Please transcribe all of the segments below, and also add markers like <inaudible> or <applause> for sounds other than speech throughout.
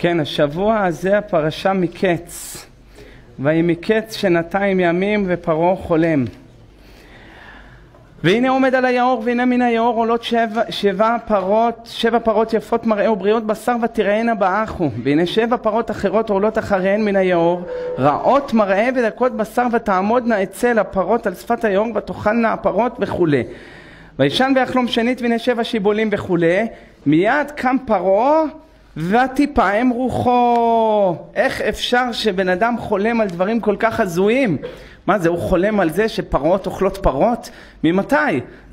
כן, השבוע הזה הפרשה מקץ. ויהי מקץ שנתיים ימים ופרעה חולם. והנה עומד על היאור והנה מן היאור עולות שבע, שבע פרות, שבע פרות יפות מראה ובריאות בשר ותראינה באחו והנה שבע פרות אחרות עולות אחריהן מן היאור רעות מראה ודקות בשר ותעמודנה אצל הפרות על שפת היאור ותאכלנה הפרות וכולי וישן ויחלום שנית והנה שבע שיבולים וכולי מיד קם פרעה ותיפעם רוחו. איך אפשר שבן אדם חולם על דברים כל כך הזויים? מה זה, הוא חולם על זה שפרות אוכלות פרות? ממתי?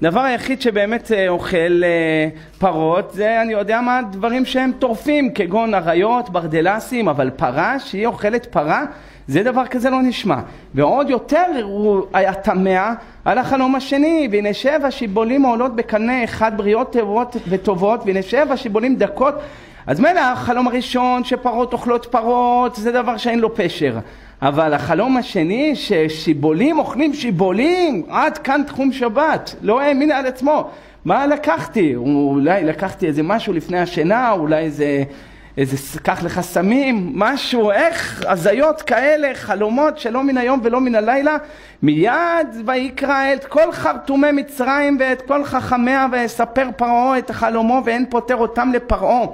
דבר היחיד שבאמת אה, אוכל אה, פרות זה, אני יודע מה, דברים שהם טורפים, כגון אריות, ברדלסים, אבל פרה, שהיא אוכלת פרה, זה דבר כזה לא נשמע. ועוד יותר הוא היה תמה על החלום השני, והנה שבע שיבולים עולות בקנה אחד בריאות טובות וטובות, והנה שבע שיבולים דקות אז מילא החלום הראשון שפרות אוכלות פרות זה דבר שאין לו פשר אבל החלום השני ששיבולים אוכלים שיבולים עד כאן תחום שבת לא האמין על עצמו מה לקחתי? אולי לקחתי איזה משהו לפני השינה אולי איזה איזה קח לך סמים, משהו, איך, הזיות כאלה, חלומות שלא מן היום ולא מן הלילה, מיד ויקרא את כל חרטומי מצרים ואת כל חכמיה ויספר פרעה את חלומו ואין פוטר אותם לפרעה.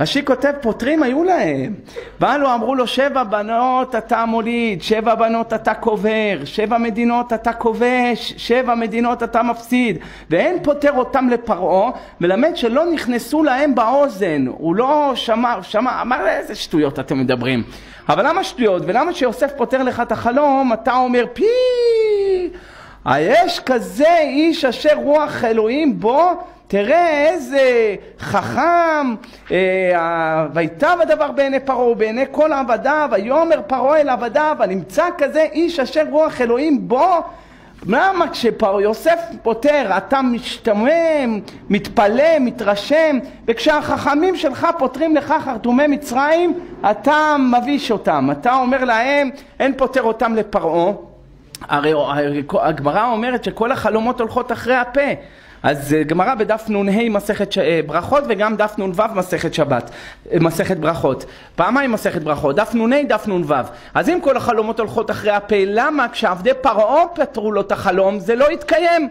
רש"י כותב פוטרים היו להם. באנו אמרו לו שבע בנות אתה מוליד, שבע בנות אתה קובר, שבע מדינות אתה כובש, שבע מדינות אתה מפסיד ואין פוטר אותם לפרעה, מלמד שלא נכנסו להם באוזן, הוא לא שמע שמע, אמר איזה שטויות אתם מדברים. אבל למה שטויות? ולמה שיוסף פותר לך את החלום, אתה אומר פי... היש כזה איש אשר רוח אלוהים בו? תראה איזה חכם, אה, ויטב הדבר בעיני פרעה ובעיני כל עבדיו, ויאמר פרעה אל עבדיו, הנמצא כזה איש אשר רוח אלוהים בו? למה כשיוסף פותר אתה משתמם, מתפלא, מתרשם וכשהחכמים שלך פותרים לך חרטומי מצרים אתה מביש אותם, אתה אומר להם אין פותר אותם לפרעה. הרי הגמרא אומרת שכל החלומות הולכות אחרי הפה אז אה, גמרא בדף נ"ה מסכת ש... אה, ברכות וגם דף נ"ו מסכת שבת, אה, מסכת ברכות. פעמיים מסכת ברכות, דף נ"ה, דף נ"ו. אז אם כל החלומות הולכות אחרי הפה, למה כשעבדי פרעה פתרו לו את החלום זה לא התקיים?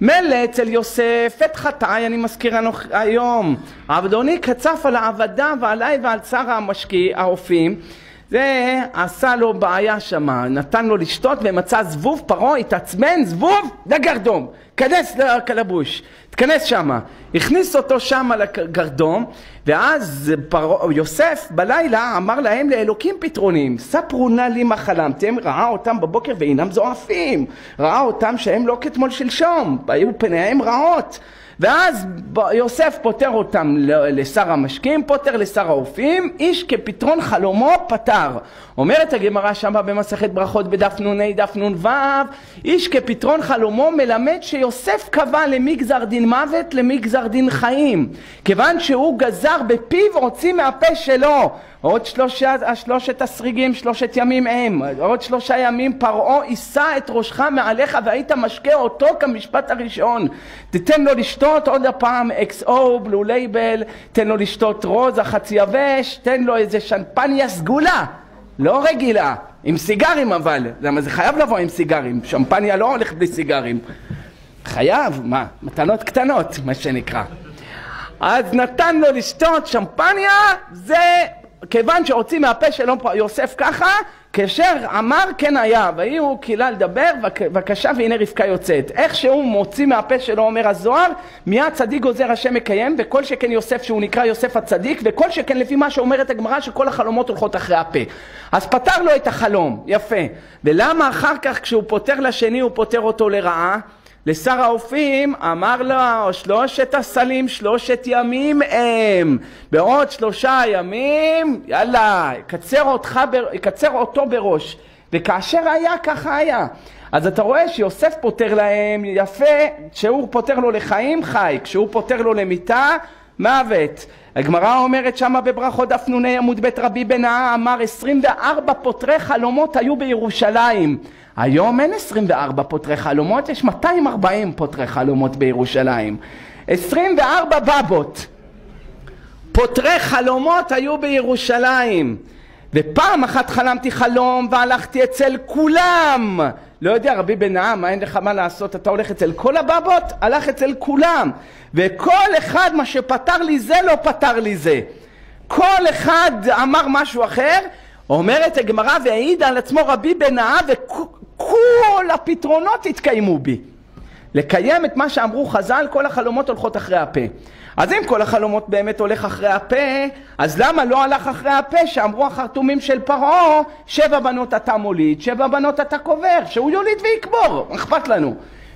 מילא אצל יוסף את חטאי אני מזכיר היום עבדוני קצף על העבדה ועליי ועל שר המשקיע האופים זה עשה לו בעיה שמה, נתן לו לשתות ומצא זבוב, פרעה התעצבן, זבוב לגרדום, כנס לקלבוש, תכנס שמה. הכניס אותו שמה לגרדום, ואז פר... יוסף בלילה אמר להם לאלוקים פתרונים, ספרו נא לי מה חלמתם, ראה אותם בבוקר ואינם זועפים, ראה אותם שהם לא כתמול שלשום, היו פניהם רעות. ואז יוסף פותר אותם לשר המשקים, פותר לשר האופים, איש כפתרון חלומו פתר. אומרת הגמרא שמה במסכת ברכות בדף נ"ה דף נ"ו, איש כפתרון חלומו מלמד שיוסף קבע למי גזר דין מוות, למי גזר דין חיים. כיוון שהוא גזר בפיו הוציא מהפה שלו. עוד שלושה, שלושת הסריגים, שלושת ימים הם, עוד שלושה ימים פרעה יישא את ראשך מעליך והיית משקה אותו כמשפט הראשון. תתן לו לשתות עוד הפעם או, בלו לייבל, תן לו לשתות רוזה חצי יבש, תן לו איזה שמפניה סגולה, לא רגילה, עם סיגרים אבל, למה זה חייב לבוא עם סיגרים, שמפניה לא הולך בלי סיגרים. חייב, מה, מתנות קטנות, מה שנקרא. אז נתן לו לשתות שמפניה, זה כיוון שהוציא מהפה של יוסף ככה, כאשר אמר כן היה, ויהי הוא קהילה לדבר, בבקשה והנה רבקה יוצאת. איך שהוא מוציא מהפה שלו אומר הזוהר, מיד צדיק גוזר השם מקיים, וכל שכן יוסף שהוא נקרא יוסף הצדיק, וכל שכן לפי מה שאומרת הגמרא שכל החלומות הולכות אחרי הפה. אז פתר לו את החלום, יפה. ולמה אחר כך כשהוא פותר לשני הוא פותר אותו לרעה? לשר האופים אמר לו שלושת הסלים שלושת ימים הם. בעוד שלושה ימים יאללה יקצר, אותך, יקצר אותו בראש. וכאשר היה ככה היה. אז אתה רואה שיוסף פותר להם יפה כשהוא פותר לו לחיים חי. כשהוא פותר לו למיתה מוות. הגמרא אומרת שמה בברכות דף נ"ה עמוד ב' רבי בן-אה אמר 24 פותרי חלומות היו בירושלים היום אין 24 פותרי חלומות, יש 240 פותרי חלומות בירושלים. 24 בבות. פותרי חלומות היו בירושלים. ופעם אחת חלמתי חלום והלכתי אצל כולם. לא יודע, רבי בן העם, אין לך מה לעשות, אתה הולך אצל כל הבבות? הלך אצל כולם. וכל אחד, מה שפתר לי זה, לא פתר לי זה. כל אחד אמר משהו אחר, אומרת הגמרא והעיד על עצמו רבי בן העם, וכל הפתרונות התקיימו בי. לקיים את מה שאמרו חז"ל, כל החלומות הולכות אחרי הפה. אז אם כל החלומות באמת הולך אחרי הפה, אז למה לא הלך אחרי הפה שאמרו החרטומים של פרעה, שבע בנות אתה מוליד, שבע בנות אתה קובר, שהוא יוליד ויקבור, אכפת לנו.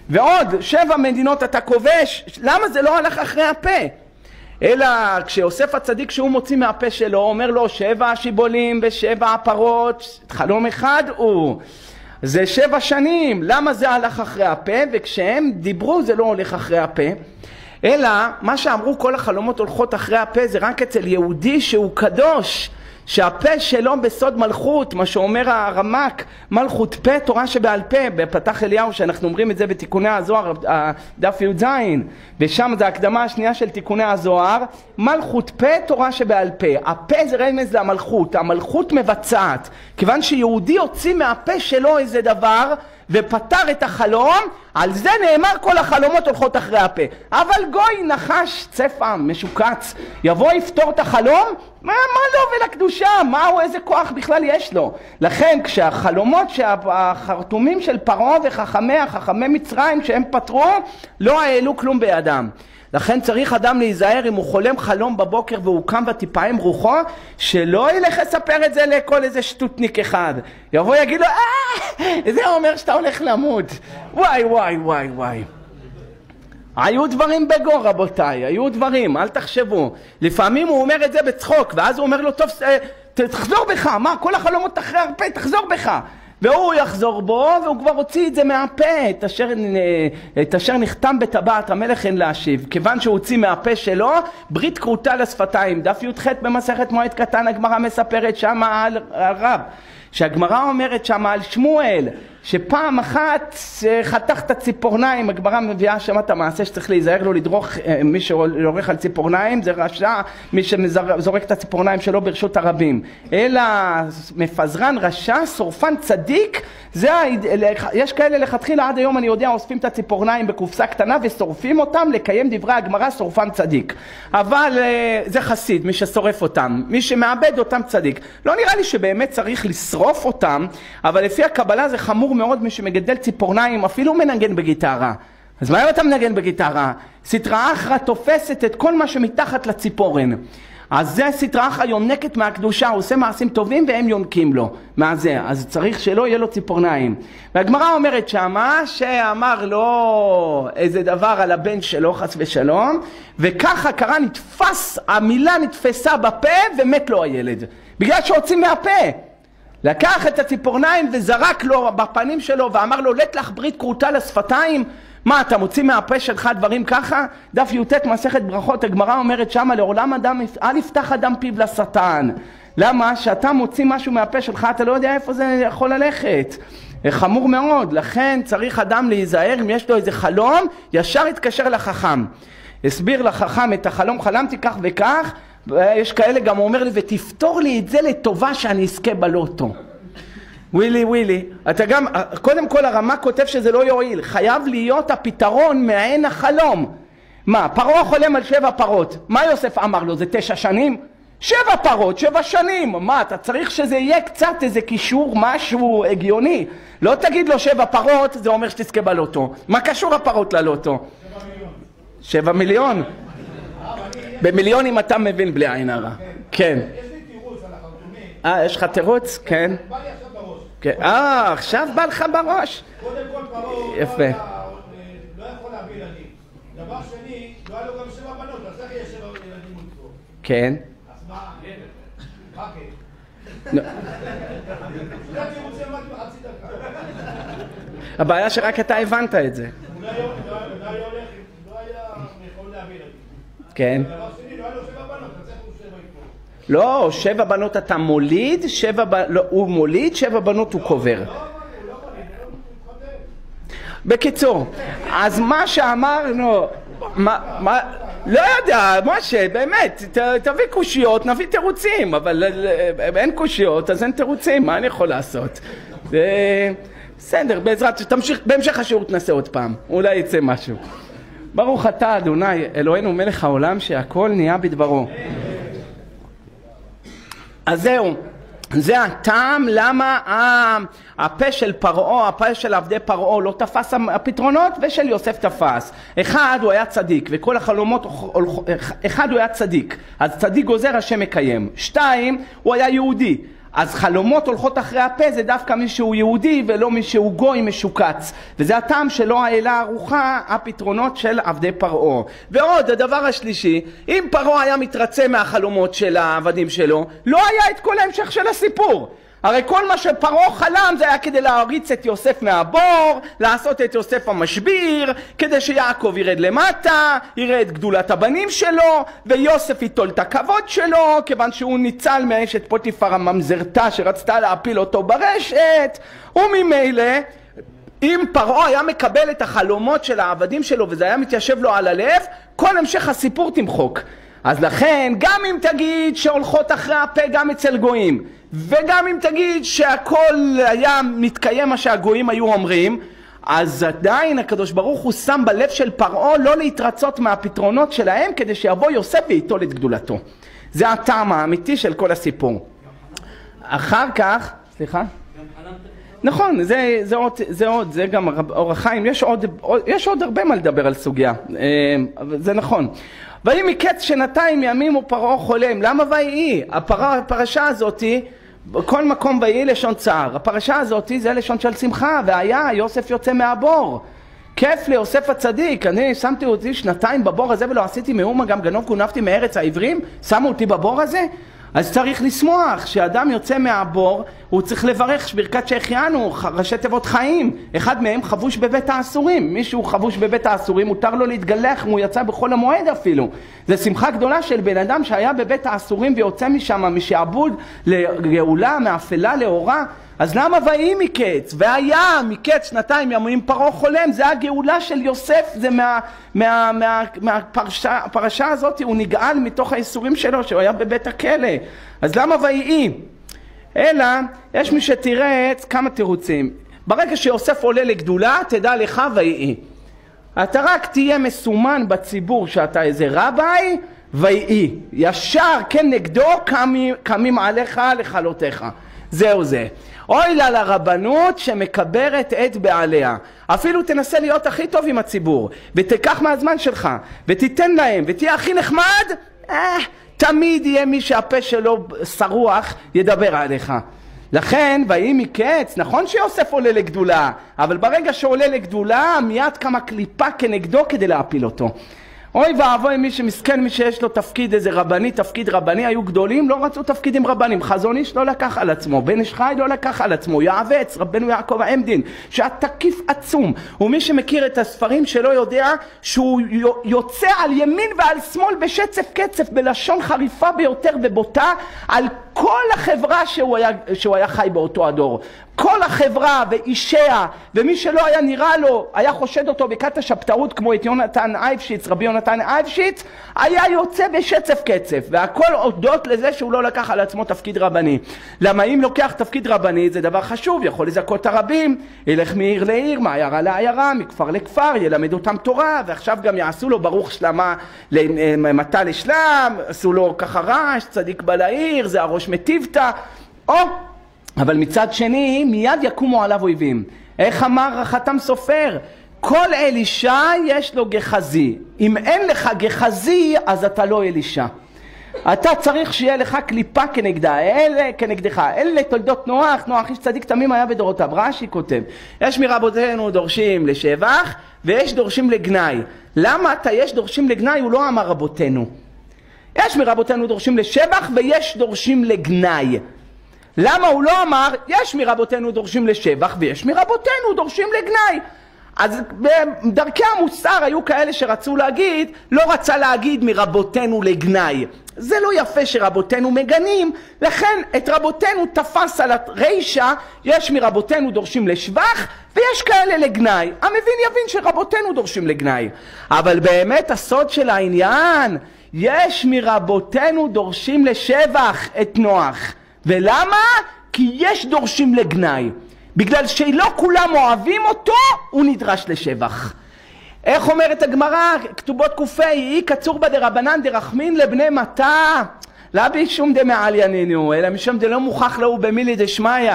ועוד שבע מדינות אתה כובש, למה זה לא הלך אחרי הפה? אלא כשיוסף הצדיק שהוא מוציא מהפה שלו, אומר לו שבע שיבולים ושבע הפרות, חלום אחד הוא. זה שבע שנים, למה זה הלך אחרי הפה? וכשהם דיברו זה לא הולך אחרי הפה. אלא מה שאמרו כל החלומות הולכות אחרי הפה זה רק אצל יהודי שהוא קדוש שהפה שלו בסוד מלכות, מה שאומר הרמק, מלכות פה, תורה שבעל פה, בפתח אליהו, שאנחנו אומרים את זה בתיקוני הזוהר, דף י"ז, ושם זה הקדמה השנייה של תיקוני הזוהר, מלכות פה, תורה שבעל פה. הפה זה רמז למלכות, המלכות מבצעת. כיוון שיהודי הוציא מהפה שלו איזה דבר, ופתר את החלום, על זה נאמר כל החלומות הולכות אחרי הפה. אבל גוי נחש צפע משוקץ, יבוא יפתור את החלום? מה, מה לו ולקדושה? מה הוא, איזה כוח בכלל יש לו? לכן כשהחלומות שהחרטומים של פרעה וחכמיה, חכמי מצרים שהם פתרו, לא העלו כלום בידם. לכן צריך אדם להיזהר אם הוא חולם חלום בבוקר והוא קם ותיפעם רוחו, שלא ילך לספר את זה לכל איזה שטותניק אחד. יבוא יגיד לו, אה, זה אומר שאתה הולך למות. וואי וואי וואי וואי. היו דברים בגו רבותיי, היו דברים, אל תחשבו. לפעמים הוא אומר את זה בצחוק, ואז הוא אומר לו, טוב, אה, תחזור בך, מה, כל החלומות אחרי הרבה, תחזור בך. והוא יחזור בו, והוא כבר הוציא את זה מהפה, את אשר, את אשר נחתם בטבעת המלך אין להשיב. כיוון שהוא הוציא מהפה שלו, ברית כרותה לשפתיים. דף י"ח במסכת מועד קטן, הגמרא מספרת שמה על הרב. שהגמרא אומרת שמה על שמואל, שפעם אחת אה, חתך את הציפורניים, הגמרא מביאה שם את המעשה שצריך להיזהר לו לדרוך, אה, מי שעורך על ציפורניים זה רשע, מי שזורק את הציפורניים שלו ברשות הרבים. אלא מפזרן רשע, שורפן צדיק, זה, יש כאלה לכתחילה עד היום אני יודע אוספים את הציפורניים בקופסה קטנה ושורפים אותם לקיים דברי הגמרא שורפן צדיק. אבל אה, זה חסיד, מי ששורף אותם, מי שמאבד אותם צדיק. לא נראה לי שבאמת צריך לשרוף אותם, אבל לפי הקבלה זה חמור מאוד מי שמגדל ציפורניים, אפילו מנגן בגיטרה. אז מה אם אתה מנגן בגיטרה? סטרא אחרא תופסת את כל מה שמתחת לציפורן. אז זה סטרא אחרא יונקת מהקדושה, הוא עושה מעשים טובים והם יונקים לו. מה זה? אז צריך שלא יהיה לו ציפורניים. והגמרא אומרת שמה, שאמר לו איזה דבר על הבן שלו, חס ושלום, וככה קרה, נתפס, המילה נתפסה בפה ומת לו הילד. בגלל שהוציא מהפה. לקח את הציפורניים וזרק לו בפנים שלו ואמר לו לט לך ברית כרותה לשפתיים. מה אתה מוציא מהפה שלך דברים ככה? דף י"ט מסכת ברכות הגמרא אומרת שמה לעולם אדם אל יפתח אדם פיו לשטן. למה? שאתה מוציא משהו מהפה שלך אתה לא יודע איפה זה יכול ללכת. חמור מאוד. לכן צריך אדם להיזהר אם יש לו איזה חלום ישר יתקשר לחכם. הסביר לחכם את החלום חלמתי כך וכך יש כאלה גם אומר לי, ותפתור לי את זה לטובה שאני אזכה בלוטו. ווילי ווילי, אתה גם, קודם כל הרמה כותב שזה לא יועיל, חייב להיות הפתרון מעין החלום. מה, פרעה חולם על שבע פרות, מה יוסף אמר לו, זה תשע שנים? שבע פרות, שבע שנים, מה, אתה צריך שזה יהיה קצת איזה קישור, משהו הגיוני. לא תגיד לו שבע פרות, זה אומר שתזכה בלוטו. מה קשור הפרות ללוטו? שבע מיליון. שבע מיליון? במיליונים אתה מבין בלי עין הרע. כן. יש לי תירוץ על החרטומים. אה, יש לך תירוץ? כן. בא לי עכשיו בראש. כן. אה, עכשיו בא לך בראש. קודם כל פרעה יפה. לא היה- לא יכול להביא ילדים. דבר שני, לא היה לו גם שבע בנות, אז איך יהיה שבע ילדים מולכו? כן. אז מה? מה <laughs> כן? הבעיה שרק אתה הבנת את זה. אולי לא- אולי היה הולך, לא היה יכול להביא ילדים. כן. לא שבע בנות, אתה מוליד, שבע ב... לא, הוא מוליד, שבע בנות הוא קובר. בקיצור, אז מה שאמרנו, מה, מה, לא יודע, משה, באמת, ת, תביא קושיות, נביא תירוצים, אבל אה, אין קושיות, אז אין תירוצים, מה אני יכול לעשות? זה... בסדר, בעזרת, תמשיך, בהמשך השיעור תנסה עוד פעם, אולי יצא משהו. ברוך אתה, אדוני, אלוהינו מלך העולם, שהכל נהיה בדברו. אז זהו. זה הטעם למה הפה של פרעה, הפה של עבדי פרעה לא תפס הפתרונות ושל יוסף תפס. אחד הוא היה צדיק וכל החלומות, אחד הוא היה צדיק, אז צדיק גוזר השם מקיים. שתיים, הוא היה יהודי. אז חלומות הולכות אחרי הפה זה דווקא מי שהוא יהודי ולא מי שהוא גוי משוקץ. וזה הטעם שלא העלה ארוחה הפתרונות של עבדי פרעה. ועוד הדבר השלישי אם פרעה היה מתרצה מהחלומות של העבדים שלו לא היה את כל ההמשך של הסיפור הרי כל מה שפרעה חלם זה היה כדי להריץ את יוסף מהבור, לעשות את יוסף המשביר, כדי שיעקב ירד למטה, יראה את גדולת הבנים שלו, ויוסף ייטול את הכבוד שלו, כיוון שהוא ניצל מאשת פוטיפר הממזרתה שרצתה להפיל אותו ברשת, וממילא אם פרעה היה מקבל את החלומות של העבדים שלו וזה היה מתיישב לו על הלב, כל המשך הסיפור תמחוק. אז לכן, גם אם תגיד שהולכות אחרי הפה גם אצל גויים, וגם אם תגיד שהכל היה מתקיים מה שהגויים היו אומרים, אז עדיין הקדוש ברוך הוא שם בלב של פרעה לא להתרצות מהפתרונות שלהם כדי שיבוא יוסף וייטול את גדולתו. זה הטעם האמיתי של כל הסיפור. אחר כך, סליחה? נכון, זה, זה, עוד, זה עוד, זה גם אור החיים, יש עוד, יש עוד הרבה מה לדבר על סוגיה, אה, זה נכון. ויהי מקץ שנתיים ימים ופרעה חולם, למה ויהי? הפרשה הזאתי בכל מקום ויהי לשון צער. הפרשה הזאת זה לשון של שמחה, והיה יוסף יוצא מהבור. כיף ליוסף הצדיק, אני שמתי אותי שנתיים בבור הזה ולא עשיתי מאומה גם גנוב גונבתי מארץ העברים, שמו אותי בבור הזה? אז צריך לשמוח, כשאדם יוצא מהבור, הוא צריך לברך ברכת שהחיינו, ראשי תיבות חיים. אחד מהם חבוש בבית האסורים. מישהו חבוש בבית האסורים, מותר לו להתגלח אם הוא יצא בחול המועד אפילו. זה שמחה גדולה של בן אדם שהיה בבית האסורים ויוצא משם, משעבוד לגאולה, מאפלה לאורה. אז למה ויהי מקץ? והיה מקץ שנתיים ימים פרעה חולם, זה הגאולה של יוסף, זה מה, מה, מה, מה, הזאת, הוא נגאל מתוך האיסורים שלו, שהוא היה בבית הכלא. אז למה ויהי? אלא, יש מי שתירץ כמה תירוצים. ברגע שיוסף עולה לגדולה, תדע לך ויהי. אתה רק תהיה מסומן בציבור שאתה איזה רביי, ויהי. ישר כנגדו קמים, קמים עליך לכלותיך. זהו זה. אוי לה לרבנות שמקברת את בעליה. אפילו תנסה להיות הכי טוב עם הציבור, ותיקח מהזמן שלך, ותיתן להם, ותהיה הכי נחמד, אה, תמיד יהיה מי שהפה שלו שרוח ידבר עליך. לכן, ויהי מקץ, נכון שיוסף עולה לגדולה, אבל ברגע שעולה לגדולה, מיד קמה קליפה כנגדו כדי להפיל אותו. אוי ואבוי מי שמסכן, מי שיש לו תפקיד, איזה רבני, תפקיד רבני, היו גדולים, לא רצו תפקידים רבנים. חזון איש לא לקח על עצמו, בן איש חי לא לקח על עצמו, יעווץ, רבנו יעקב העמדין, שהיה תקיף עצום. ומי שמכיר את הספרים שלו יודע שהוא יוצא על ימין ועל שמאל בשצף קצף, בלשון חריפה ביותר ובוטה, על כל החברה שהוא היה, שהוא היה חי באותו הדור. כל החברה ואישיה ומי שלא היה נראה לו היה חושד אותו בכת השבתאות כמו את יונתן אייבשיץ, רבי יונתן אייבשיץ היה יוצא בשצף קצף והכל הודות לזה שהוא לא לקח על עצמו תפקיד רבני למה אם לוקח תפקיד רבני זה דבר חשוב יכול לזכות הרבים ילך מעיר לעיר, מעיירה לעיירה, מכפר לכפר ילמד אותם תורה ועכשיו גם יעשו לו ברוך שלמה למטה לשלם עשו לו ככה רעש צדיק בא לעיר זה הראש מטיבתא או אבל מצד שני, מיד יקומו עליו אויבים. איך אמר החתם סופר? כל אלישע יש לו גחזי. אם אין לך גחזי, אז אתה לא אלישע. אתה צריך שיהיה לך קליפה כנגדה, אלה כנגדך, אלה תולדות נוח, נוח איש צדיק תמים היה בדורותיו, רש"י כותב, יש מרבותינו דורשים לשבח ויש דורשים לגנאי, למה אתה יש דורשים לגנאי הוא לא אמר רבותינו, יש מרבותינו דורשים לשבח ויש דורשים לגנאי, למה הוא לא אמר, יש מרבותינו דורשים לשבח ויש מרבותינו דורשים לגנאי? אז בדרכי המוסר היו כאלה שרצו להגיד, לא רצה להגיד מרבותינו לגנאי. זה לא יפה שרבותינו מגנים, לכן את רבותינו תפס על הרישא, יש מרבותינו דורשים לשבח ויש כאלה לגנאי. המבין יבין שרבותינו דורשים לגנאי. אבל באמת הסוד של העניין, יש מרבותינו דורשים לשבח את נוח. ולמה? כי יש דורשים לגנאי. בגלל שלא כולם אוהבים אותו, הוא נדרש לשבח. איך אומרת הגמרא, כתובות ק"ה, אי קצור בה דרבנן דרחמין לבני מטה. לא משום דמעליינינו, אלא משום דלא מוכח להו במילי דשמיא.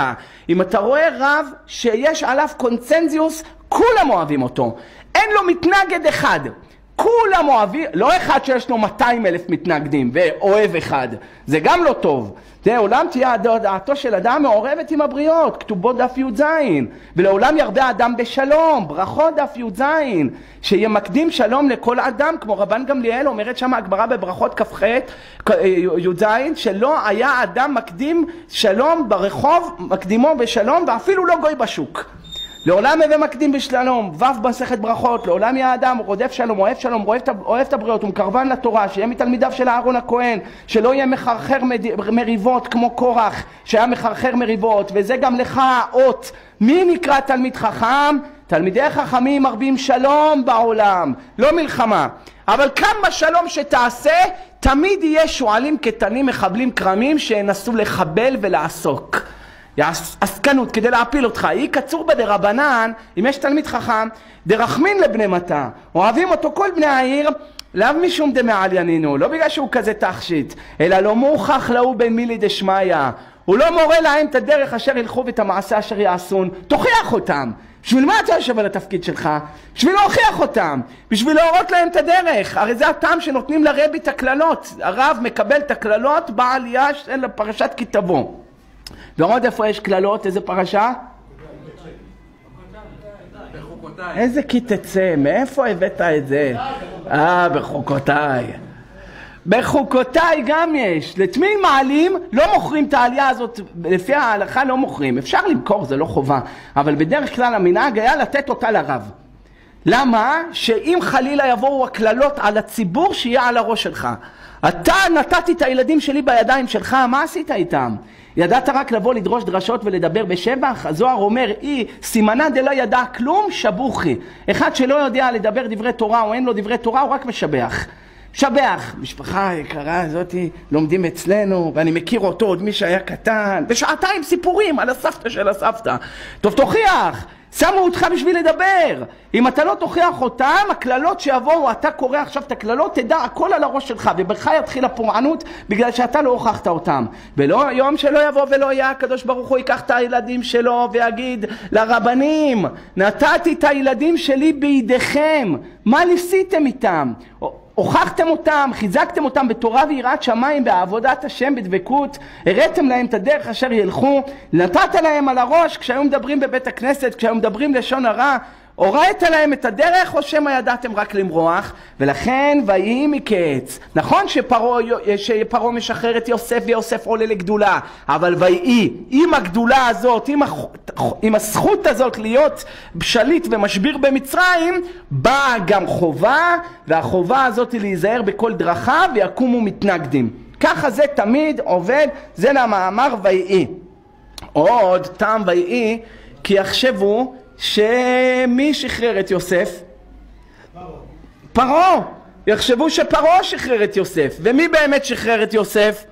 אם אתה רואה רב שיש עליו קונצנזיוס, כולם אוהבים אותו. אין לו מתנגד אחד. כולם אוהבים, לא אחד שיש לו 200 אלף מתנגדים ואוהב אחד, זה גם לא טוב. זה עולם תהיה דעתו של אדם מעורבת עם הבריות, כתובות דף י"ז, ולעולם ירבה אדם בשלום, ברכות דף י"ז, שימקדים שלום לכל אדם, כמו רבן גמליאל אומרת שם הגמרא בברכות כ"ח י"ז, שלא היה אדם מקדים שלום ברחוב, מקדימו בשלום, ואפילו לא גוי בשוק. לעולם הווה מקדים בשלום, ו' במסכת ברכות, לעולם יהיה אדם רודף שלום, אוהב שלום, אוהב, אוהב את הבריות, ומקרבן לתורה, שיהיה מתלמידיו של אהרון הכהן, שלא יהיה מחרחר מריבות כמו קורח, שהיה מחרחר מריבות, וזה גם לך אות. מי נקרא תלמיד חכם? תלמידי חכמים מרבים שלום בעולם, לא מלחמה. אבל כמה שלום שתעשה, תמיד יהיה שועלים קטנים מחבלים כרמים שינסו לחבל ולעסוק. עסקנות כדי להפיל אותך, היא קצור בדרבנן, אם יש תלמיד חכם, דרחמין לבני מטה, אוהבים אותו כל בני העיר, לאו משום דמעליינינו, לא בגלל שהוא כזה תכשיט, אלא לא מוכח להו במילי דשמיא, הוא לא מורה להם את הדרך אשר ילכו ואת המעשה אשר יעשון, תוכיח אותם. בשביל מה אתה יושב על התפקיד שלך? בשביל להוכיח אותם, בשביל להורות להם את הדרך. הרי זה הטעם שנותנים לרבי את הקללות. הרב מקבל את הקללות בעלייה של פרשת כי. ועוד איפה יש קללות? איזה פרשה? איזה כי תצא? מאיפה הבאת את זה? אה, בחוקותיי. בחוקותיי גם יש. את מי מעלים? לא מוכרים את העלייה הזאת, לפי ההלכה לא מוכרים. אפשר למכור, זה לא חובה. אבל בדרך כלל המנהג היה לתת אותה לרב. למה? שאם חלילה יבואו הקללות על הציבור, שיהיה על הראש שלך. אתה נתתי את הילדים שלי בידיים שלך, מה עשית איתם? ידעת רק לבוא לדרוש דרשות ולדבר בשבח? הזוהר אומר, אי סימנה דלא ידע כלום, שבוכי. אחד שלא יודע לדבר דברי תורה או אין לו דברי תורה, הוא רק משבח. משבח, משפחה היקרה הזאתי, לומדים אצלנו, ואני מכיר אותו עוד מי שהיה קטן, ושעתיים סיפורים על הסבתא של הסבתא. טוב, תוכיח! שמו אותך בשביל לדבר. אם אתה לא תוכיח אותם, הקללות שיבואו, אתה קורא עכשיו את הקללות, תדע הכל על הראש שלך, ובך יתחיל הפורענות בגלל שאתה לא הוכחת אותם. ולא יום שלא יבוא ולא יהיה, הקדוש ברוך הוא ייקח את הילדים שלו ויגיד לרבנים, נתתי את הילדים שלי בידיכם, מה ניסיתם איתם? הוכחתם אותם, חיזקתם אותם בתורה ויראת שמיים, בעבודת השם, בדבקות, הראתם להם את הדרך אשר ילכו, נתת להם על הראש כשהיו מדברים בבית הכנסת, כשהיו מדברים לשון הרע, הורדת להם את הדרך או שמא ידעתם רק למרוח? ולכן ויהי מקץ. נכון שפרעה משחרר את יוסף ויוסף עולה לגדולה אבל ויהי. עם הגדולה הזאת עם, הח... עם הזכות הזאת להיות שליט ומשביר במצרים באה גם חובה והחובה הזאת היא להיזהר בכל דרכיו ויקומו מתנגדים. ככה זה תמיד עובד זה למאמר ויהי. עוד טעם ויהי כי יחשבו שמי שחרר את יוסף? פרעה. יחשבו שפרעה שחרר את יוסף. ומי באמת שחרר את יוסף?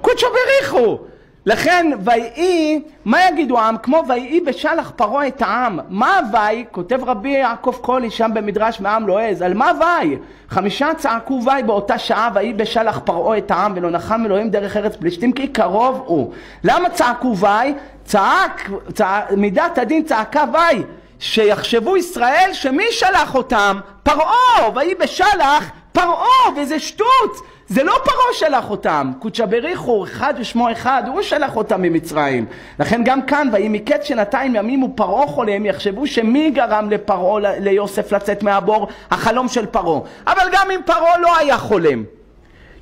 קודשו בריחו. לכן ויהי, מה יגידו העם? כמו ויהי בשלח פרעה את העם. מה הווי? כותב רבי יעקב קולי שם במדרש מעם לועז. על מה ווי? חמישה צעקו ווי באותה שעה ויהי בשלח פרעה את העם ולא נחם אלוהים דרך ארץ פלישתים כי קרוב הוא. למה צעקו ווי? צעק, צעק, מידת הדין צעקה ווי. שיחשבו ישראל שמי שלח אותם? פרעה, ויהי בשלח פרעה, וזה שטות. זה לא פרעה שלח אותם, קודשא בריחו, אחד ושמו אחד, הוא שלח אותם ממצרים. לכן גם כאן, ויהי מקץ שנתיים ימים ופרעה חולם, יחשבו שמי גרם לפרעה, ליוסף לצאת מהבור? החלום של פרעה. אבל גם אם פרעה לא היה חולם,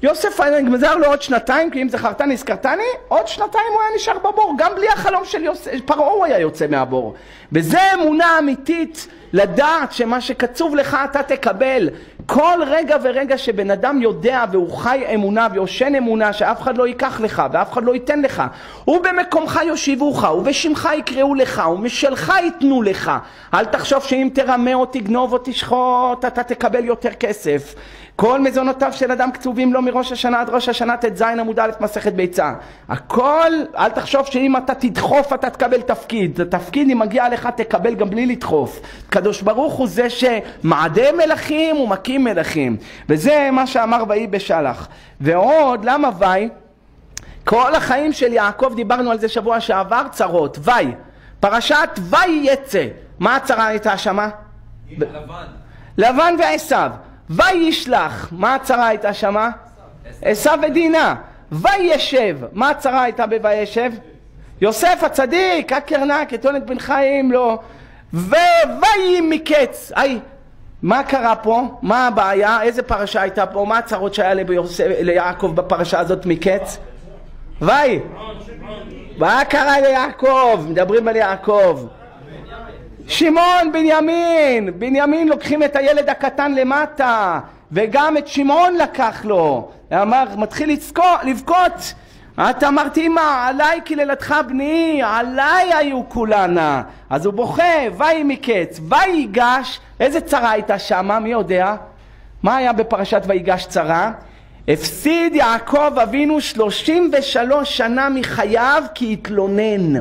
יוסף נגזר לו עוד שנתיים, כי אם הזכרתני, עוד שנתיים הוא היה נשאר בבור, גם בלי החלום של יוסף, פרעה הוא היה יוצא מהבור. וזה אמונה אמיתית, לדעת שמה שקצוב לך אתה תקבל. כל רגע ורגע שבן אדם יודע והוא חי אמונה ויושן אמונה שאף אחד לא ייקח לך ואף אחד לא ייתן לך ובמקומך יושיבוך ובשמך יקראו לך ומשלך ייתנו לך אל תחשוב שאם תרמה או תגנוב או תשחוט אתה תקבל יותר כסף כל מזונותיו של אדם כתובים לו מראש השנה עד ראש השנה ט"ז עמוד א' מסכת ביצה. הכל, אל תחשוב שאם אתה תדחוף אתה תקבל תפקיד. התפקיד אם מגיע לך תקבל גם בלי לדחוף. קדוש ברוך הוא זה שמעדה מלכים ומקים מלכים. וזה מה שאמר ויהי בשלח. ועוד, למה ויהי? כל החיים של יעקב, דיברנו על זה שבוע שעבר, צרות. ויהי. פרשת ויהי יצא. מה הצרה הייתה שמה? לבן. לבן ועשיו. וישלח, מה הצרה הייתה שמה? עשו ודינה. וישב, מה הצרה הייתה בוישב? יוסף הצדיק, הקרנק, כתונת בן חיים לו. וויהי מקץ. היי, מה קרה פה? מה הבעיה? איזה פרשה הייתה פה? מה הצרות שהיה ליוסף, ליעקב בפרשה הזאת מקץ? ויהי. מה קרה ליעקב? מדברים על יעקב. שמעון, בנימין, בנימין לוקחים את הילד הקטן למטה וגם את שמעון לקח לו, אמר, מתחיל לצקו, לבכות. את אמרת אמא עליי קללתך בני עליי היו כולנה. אז הוא בוכה ויהי מקץ ויגש איזה צרה הייתה שמה מי יודע? מה היה בפרשת ויגש צרה? הפסיד יעקב אבינו שלושים ושלוש שנה מחייו כי התלונן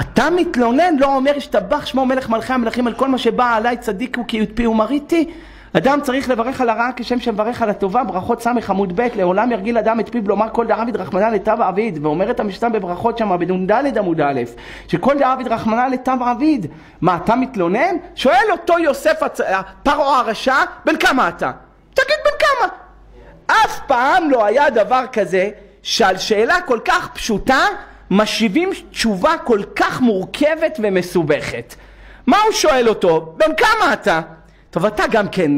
אתה מתלונן, לא אומר השתבח שמו מלך מלכי המלכים על כל מה שבא עליי צדיק הוא כי ידפי ומריתי. אדם צריך לברך על הרעה כשם שמברך על הטובה, ברכות ס' עמוד ב', לעולם ירגיל אדם את פיו לומר כל דעביד רחמנא לטב עביד, ואומרת המשנה בברכות שמה בנ"ד עמוד א', שכל דעביד רחמנא לטב עביד. מה, אתה מתלונן? שואל אותו יוסף, פרעה הרשע, בן כמה אתה? תגיד בן כמה. אף פעם לא היה דבר כזה שעל שאלה כל כך פשוטה משיבים תשובה כל כך מורכבת ומסובכת. מה הוא שואל אותו? בן כמה אתה? טוב, אתה גם כן,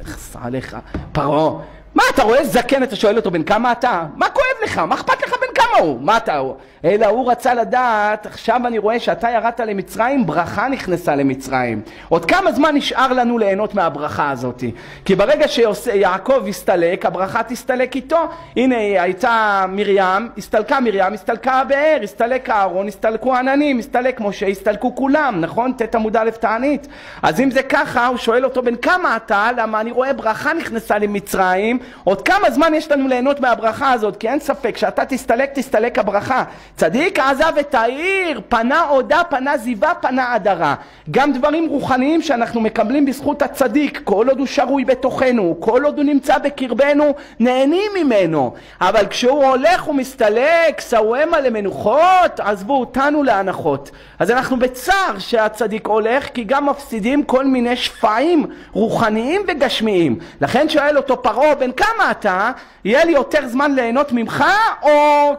נכסה עליך, פרעה. מה, אתה רואה זקן, אתה שואל אותו בן כמה אתה? מה כואב לך? מה אכפת לך בן כמה הוא? מה אתה? אלא הוא רצה לדעת, עכשיו אני רואה שאתה ירדת למצרים, ברכה נכנסה למצרים. עוד כמה זמן נשאר לנו ליהנות מהברכה הזאת? כי ברגע שיעקב הסתלק, הברכה תסתלק איתו. הנה הייתה מרים, הסתלקה מרים, הסתלקה הבאר, הסתלק אהרון, הסתלקו עננים, הסתלק משה, הסתלקו כולם, נכון? ט' עמוד א' תענית. אז אם זה ככה, הוא שואל אותו בן כמה אתה? למה אני רואה ברכה נכנסה למצרים, עוד כמה זמן יש לנו ליהנות מהברכה הזאת? כי אין ספק, שאתה תסתלק, תסתלק הברכה. צדיק עזב את העיר, פנה עודה, פנה זיווה, פנה עדרה. גם דברים רוחניים שאנחנו מקבלים בזכות הצדיק, כל עוד הוא שרוי בתוכנו, כל עוד הוא נמצא בקרבנו, נהנים ממנו. אבל כשהוא הולך ומסתלק, סאוהמה למנוחות, עזבו אותנו להנחות. אז אנחנו בצער שהצדיק הולך, כי גם מפסידים כל מיני שפעים רוחניים וגשמיים. לכן שואל אותו פרעה, בן כמה אתה? יהיה לי יותר זמן ליהנות ממך, או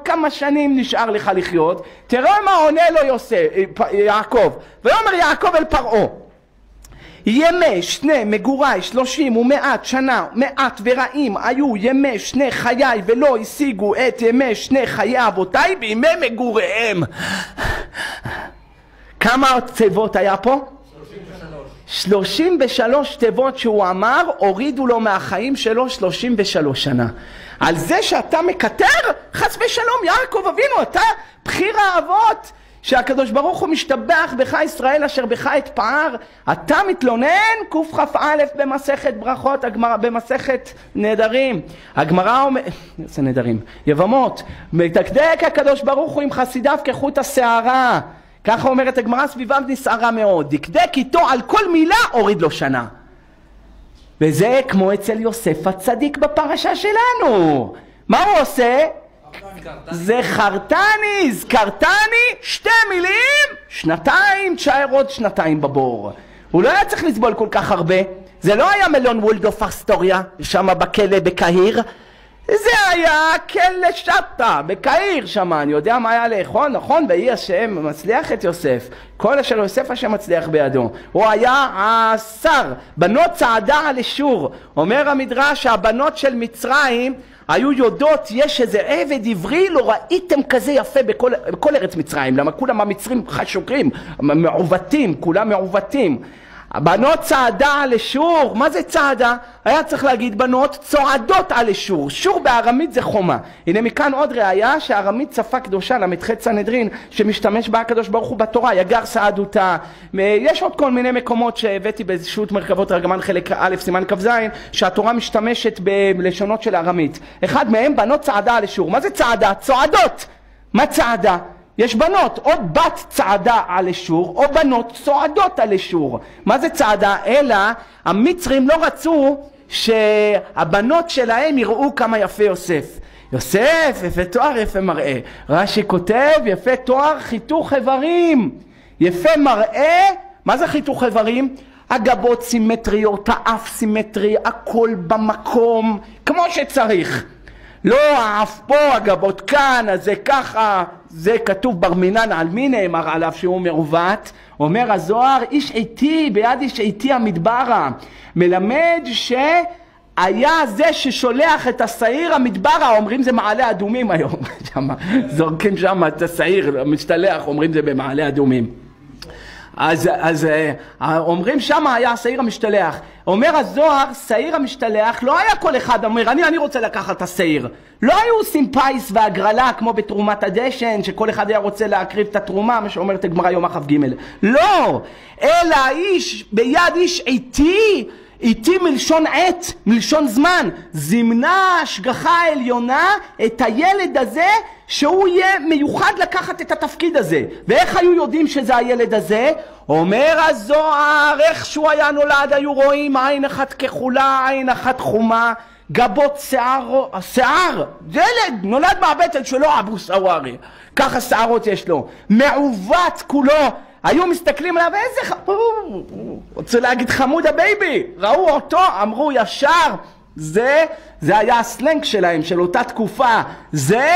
כמה שנים נשאר לך לחיות? תראה מה עונה לו יוסף, יעקב. ויאמר יעקב אל פרעה ימי שני מגורי שלושים ומעט שנה מעט ורעים היו ימי שני חיי ולא השיגו את ימי שני חיי אבותיי בימי מגוריהם כמה תיבות היה פה? שלושים ושלוש תיבות שהוא אמר, הורידו לו מהחיים שלו שלושים ושלוש שנה. על זה שאתה מקטר, חס ושלום, יעקב אבינו, אתה בחיר האבות, שהקדוש ברוך הוא משתבח בך ישראל אשר בך אתפאר, אתה מתלונן, קכ"א במסכת ברכות, הגמרא, במסכת נדרים. הגמרא אומרת, איזה נדרים, יבמות, מדקדק הקדוש ברוך הוא עם חסידיו כחוט השערה. ככה אומרת הגמרא, סביבם נסערה מאוד. דקדק איתו על כל מילה, הוריד לו שנה. וזה כמו אצל יוסף הצדיק בפרשה שלנו. מה הוא עושה? זה חרטני, זכרתני, שתי מילים, שנתיים, תשאר עוד שנתיים בבור. הוא לא היה צריך לסבול כל כך הרבה. זה לא היה מלון וולדוף אסטוריה, שם בכלא בקהיר. זה היה כלא שטה, בקהיר שם, אני יודע מה היה לאכול, נכון? ויהי השם מצליח את יוסף. כל אשר יוסף השם מצליח בידו. הוא היה השר, בנות צעדה על אשור. אומר המדרש שהבנות של מצרים היו יודעות, יש איזה עבד עברי, לא ראיתם כזה יפה בכל, בכל ארץ מצרים, למה כולם המצרים חשוכים, מעוותים, כולם מעוותים. הבנות צעדה על אשור, מה זה צעדה? היה צריך להגיד בנות צועדות על אשור, שור בארמית זה חומה. הנה מכאן עוד ראיה שארמית שפה קדושה ל"ח סנהדרין שמשתמש בה הקדוש ברוך הוא בתורה, יגר סעדותה. יש עוד כל מיני מקומות שהבאתי באיזשהו מרכבות רגמן חלק א' סימן כ"ז שהתורה משתמשת בלשונות של ארמית. אחד מהם בנות צעדה על אשור. מה זה צעדה? צועדות. מה צעדה? יש בנות, או בת צעדה על אשור, או בנות צועדות על אשור. מה זה צעדה? אלא המצרים לא רצו שהבנות שלהם יראו כמה יפה יוסף. יוסף, יפה תואר, יפה מראה. רש"י כותב, יפה תואר, חיתוך איברים. יפה מראה, מה זה חיתוך איברים? הגבות סימטריות, האף סימטרי, הכל במקום, כמו שצריך. לא האף פה, הגבות כאן, אז זה ככה, זה כתוב בר מינן, על מי נאמר עליו שהוא מעוות? אומר הזוהר, איש איתי ביד איש איתי המדברה. מלמד שהיה זה ששולח את השעיר המדברה, אומרים זה מעלה אדומים היום, <laughs> זורקים שם את השעיר, המשתלח, אומרים זה במעלה אדומים. אז, אז אה, אומרים שמה היה השעיר המשתלח. אומר הזוהר, שעיר המשתלח, לא היה כל אחד אומר, אני, אני רוצה לקחת את השעיר. לא היו עושים פיס והגרלה כמו בתרומת הדשן, שכל אחד היה רוצה להקריב את התרומה, מה שאומרת הגמרא יום כ"ג. לא! אלא איש ביד איש איתי איתי מלשון עת, מלשון זמן. זימנה השגחה העליונה את הילד הזה שהוא יהיה מיוחד לקחת את התפקיד הזה. ואיך היו יודעים שזה הילד הזה? אומר הזוהר, איך שהוא היה נולד היו רואים עין אחת כחולה, עין אחת חומה, גבות שיער, שיער, ילד נולד מהבטן שלו אבו סווארי, ככה שערות יש לו, מעוות כולו היו מסתכלים עליו, איזה ח... רוצה להגיד חמוד ה baby, ראו אותו, אמרו ישר, זה, זה היה הסלנג שלהם, של אותה תקופה, זה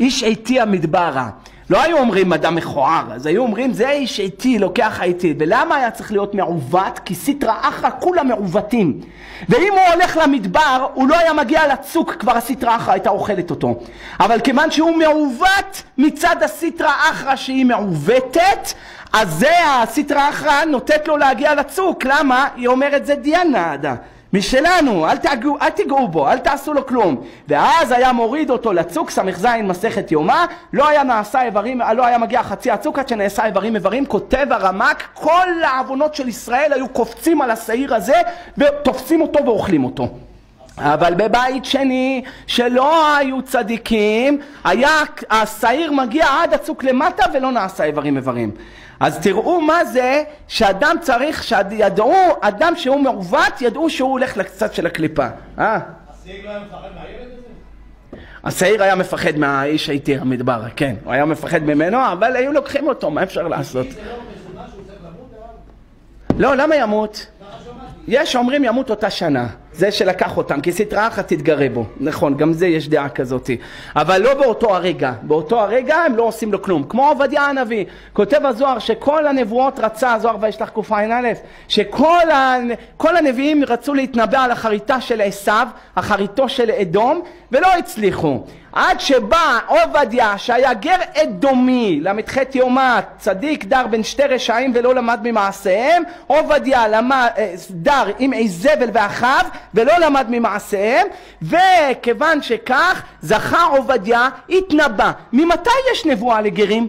איש עיתי המדברה. לא היו אומרים אדם מכוער, אז היו אומרים זה איש עיתי, לוקח עיתי. ולמה היה צריך להיות מעוות? כי סיטרא אחרא כולם מעוותים. ואם הוא הולך למדבר, הוא לא היה מגיע לצוק, כבר הסיטרא אחרא הייתה אוכלת אותו. אבל כיוון שהוא מעוות מצד הסיטרא אחרא שהיא מעוותת, אז זה הסיטרא אחרא נותנת לו להגיע לצוק. למה? היא אומרת זה דיאנדה. משלנו, אל, תגעו, אל תיגעו בו, אל תעשו לו כלום. ואז היה מוריד אותו לצוק, ס"ז מסכת יומא, לא היה נעשה איברים, לא היה מגיע חצי הצוק עד שנעשה איברים איברים, כותב הרמק, כל העוונות של ישראל היו קופצים על השעיר הזה ותופסים אותו ואוכלים אותו. אבל בבית שני שלא היו צדיקים, היה השעיר מגיע עד הצוק למטה ולא נעשה איברים איברים. אז תראו מה זה שאדם צריך, שידעו, אדם שהוא מעוות, ידעו שהוא הולך לקצת של הקליפה. אה? השעיר לא? השעיר היה מפחד מהאיש האיטי המדבר, כן. הוא היה מפחד ממנו, אבל היו לוקחים אותו, מה אפשר לעשות? לא, למה ימות? יש אומרים ימות אותה שנה. זה שלקח אותם, כי סטרה אחת תתגרה בו. נכון, גם זה יש דעה כזאת. אבל לא באותו הרגע. באותו הרגע הם לא עושים לו כלום. כמו עובדיה הנביא. כותב הזוהר שכל הנבואות רצה, הזוהר וישלח קע"א, שכל הנביאים רצו להתנבא על החריטה של עשיו, החריטו של אדום, ולא הצליחו. עד שבא עובדיה שהיה גר אדומי, ל"ח יומא, צדיק דר בין שתי רשעים ולא למד ממעשיהם, עובדיה למד, אה, דר עם איזבל ואחיו ולא למד ממעשיהם, וכיוון שכך זכה עובדיה, התנבא. ממתי יש נבואה לגרים?